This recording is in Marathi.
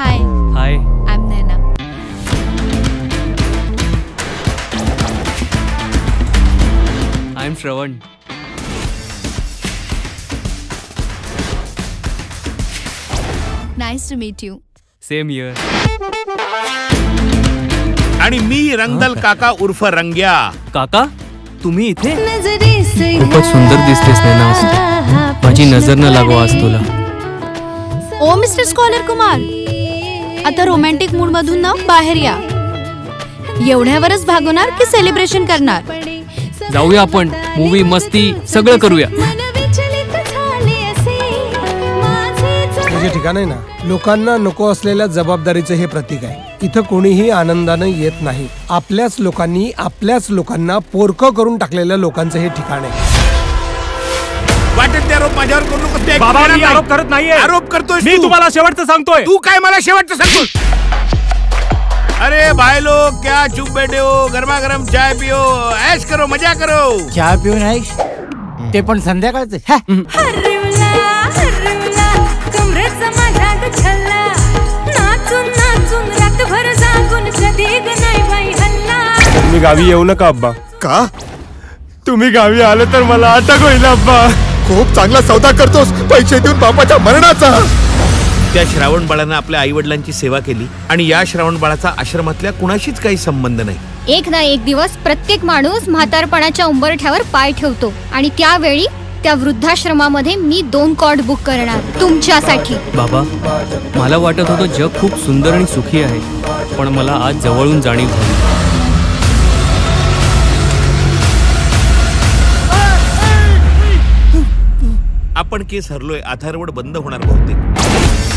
Hi hi I am Naina I am Shravan nice to meet you same here आणि मी रंगदल काका उर्फ रंग्या. काका तुम्ही इथे? खूपच सुंदर दिसतेस नैना. माझी नजर न लागवा आज तुला. Oh mister scholar Kumar. आता रोमॅन्टिक मूड मधून ना बाहेर या. एवढ्यावरच भागवणार की सेलिब्रेशन करणार? जाऊया आपण. मूवी मस्ती सगळं करूया. हे जे ठिकाण आहे ना लोकांना नको असलेल्या जबाबदारीचं हे प्रतीक आहे. इथं कोणीही आनंदानं येत नाही. आपल्याच लोकांनी आपल्याच लोकांना पोरकं करून टाकलेल्या लोकांचं हे ठिकाण आहे. वाटेल ते आरोप माझ्यावर करू नको ते बाबा ऐकणार मी नाही. आरोप करत नाहीये. आरोप करतोय मी तुम्हाला शेवटचं सांगतोय. तू काय मला शेवटचं सांगतोस? अरे भाई लोग क्या चुप बैठे हो? गरमा गरम चाय पियो. ऐश करो मजा करो. चहा पिऊन आहेस ते पण संध्याकाळचं. हा. तुम्ही गावी येऊ नका अब्बा. का? तुम्ही गावी आले तर मला अटक होईल अब्बा. खूप चांगला सौदा करतोस. पैसे देऊन बापाच्या मरणाचा. त्या श्रावण बाळानं आपल्या आई वडिलांची सेवा केली आणि या श्रावण बाळाचा आश्रमातल्या कुणाशीच काही संबंध नाही. एक ना एक दिवस प्रत्येक माणूस म्हातारपणाच्या उंबरठ्यावर पाय ठेवतो आणि त्यावेळी त्या वृद्धाश्रमामध्ये मी दोन कॉट बुक करणार तुमच्यासाठी. बाबा मला वाटत होतं जग खूप सुंदर आणि सुखी आहे पण मला आज जवळून जाणीव झाली. आपण केस हरलोय आधारवड बंद होणार बहुतेक